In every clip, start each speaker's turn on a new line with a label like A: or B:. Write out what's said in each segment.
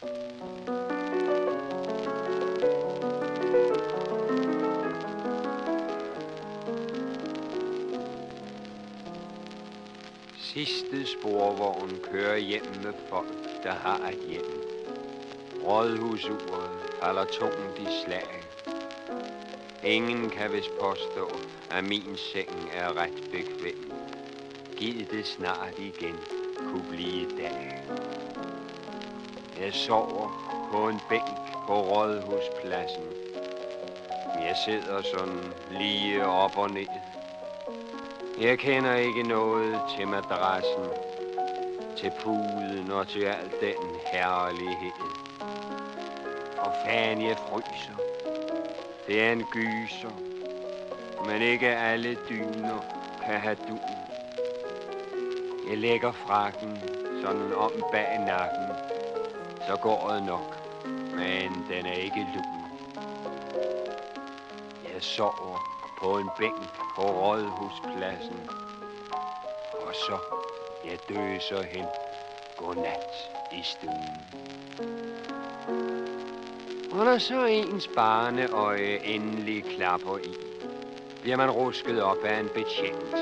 A: Sidste sporvogn kører hjem med folk, der har et hjem. Rådhusuret falder tungt i slag. Ingen kan vist påstå, at min seng er ret bekvem. Giv det snart igen, kunne blive dag. Jeg sover på en bænk på Rådhuspladsen. Jeg sidder sådan lige op og ned. Jeg kender ikke noget til madrassen, til puden og til al den herlighed. Og fan, jeg fryser. Det er en gyser, men ikke alle dyner kan have du. Jeg lægger frakken sådan om bag nakken, så går det nok, men den er ikke lun. Jeg sover på en bænk på Rådhuspladsen, og så jeg døser hen godnat i stuen. Og når så ens barneøje endelig klapper i, bliver man rusket op af en betjent.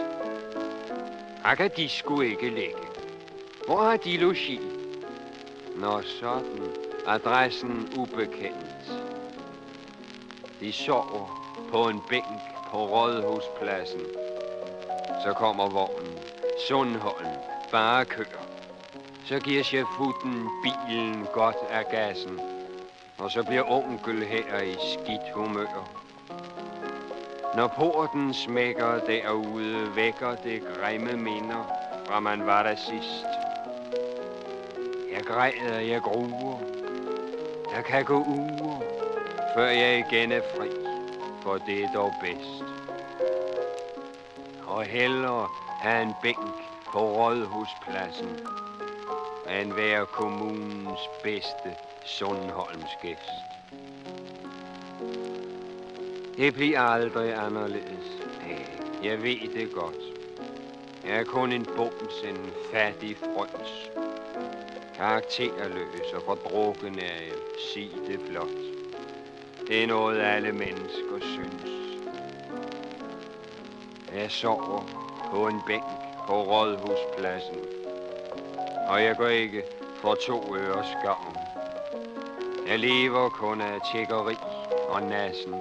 A: Her kan de sgu ikke ligge. Hvor har de logi? Nå sådan, adressen ubekendt. De sover på en bænk på Rådhuspladsen. Så kommer vognen. Sundholm. Bare kører. Så giver chefutten bilen godt af gassen. Og så bliver onkel her i skidt humør. Når porten smækker derude, vækker det grimme minder, fra man var der sidst. Jeg græder, jeg gruer. Der kan gå uger, før jeg igen er fri, for det er dog bedst. Og hellere have en bænk på Rådhuspladsen, end være kommunens bedste Sundholmsgæst. Det bliver aldrig anderledes. Jeg ved det godt. Jeg er kun en bums, en fattig frøns. Karakterløs og fordrukken er jeg, sig det blot. Det er noget, alle mennesker synes. Jeg sover på en bænk på Rådhuspladsen. Og jeg går ikke for to øres gavn. Jeg lever kun af tjekkeri og nassen,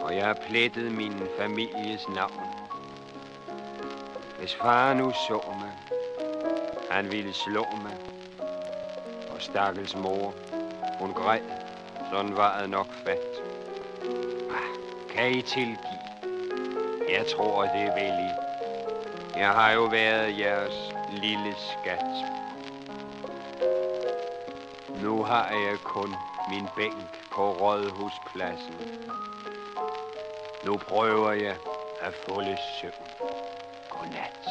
A: og jeg har plettet min families navn. Hvis far nu så mig, han ville slå mig. Stakkels mor, hun græd, sådan var det nok fat. Ah, kan I tilgive? Jeg tror, det er vel I. Jeg har jo været jeres lille skat. Nu har jeg kun min bænk på Rådhuspladsen. Nu prøver jeg at få lidt søvn. Godnat.